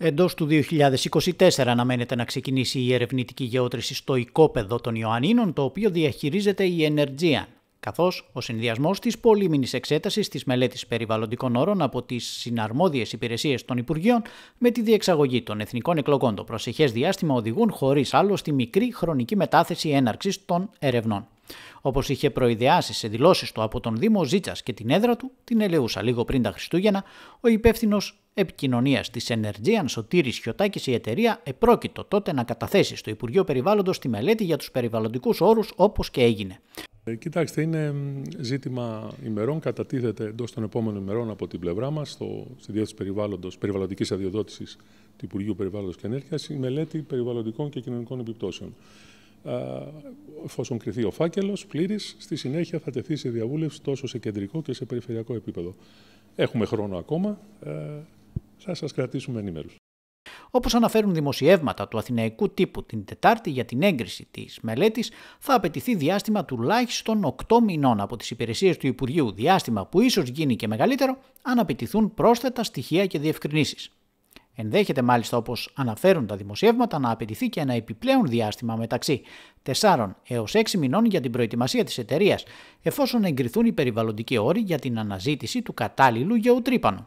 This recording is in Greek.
Εντός του 2024 αναμένεται να ξεκινήσει η ερευνητική γεώτρηση στο οικόπεδο των Ιωαννίνων, το οποίο διαχειρίζεται η Energean, καθώς ο συνδυασμός της πολύμηνη εξέτασης της μελέτης περιβαλλοντικών όρων από τις συναρμόδιες υπηρεσίες των Υπουργείων με τη διεξαγωγή των εθνικών εκλογών το προσεχές διάστημα οδηγούν χωρίς άλλο στη μικρή χρονική μετάθεση έναρξης των ερευνών. Όπως είχε προειδεάσει σε δηλώσεις του από τον Δήμο Ζήτσας και την έδρα του, την Ελεούσα λίγο πριν τα Χριστούγεννα, ο υπεύθυνος επικοινωνίας της Energean Σωτήρης Χιωτάκης η εταιρεία επρόκειτο τότε να καταθέσει στο Υπουργείο Περιβάλλοντος τη μελέτη για τους περιβαλλοντικούς όρους όπως και έγινε. Ε, κοιτάξτε, είναι ζήτημα ημερών. Κατατίθεται εντός των επόμενων ημερών από την πλευρά μας, στη Διεύθυνση Περιβαλλοντικής Αδειοδότησης του Υπουργείου Περιβάλλοντος και Ενέργειας, η μελέτη περιβαλλοντικών και κοινωνικών επιπτώσεων. Εφόσον κρυθεί ο φάκελος πλήρης, στη συνέχεια θα τεθεί σε διαβούλευση τόσο σε κεντρικό και σε περιφερειακό επίπεδο. Έχουμε χρόνο ακόμα. Ε, θα σας κρατήσουμε ενήμερου. Όπως αναφέρουν δημοσιεύματα του Αθηναϊκού τύπου την Τετάρτη για την έγκριση της μελέτης, θα απαιτηθεί διάστημα τουλάχιστον 8 μηνών από τις υπηρεσίες του Υπουργείου, διάστημα που ίσως γίνει και μεγαλύτερο αν απαιτηθούν πρόσθετα στοιχεία και διευκρινήσεις. Ενδέχεται μάλιστα όπως αναφέρουν τα δημοσιεύματα να απαιτηθεί και ένα επιπλέον διάστημα μεταξύ 4 έως 6 μηνών για την προετοιμασία της εταιρείας, εφόσον εγκριθούν οι περιβαλλοντικοί όροι για την αναζήτηση του κατάλληλου γεωτρύπανου.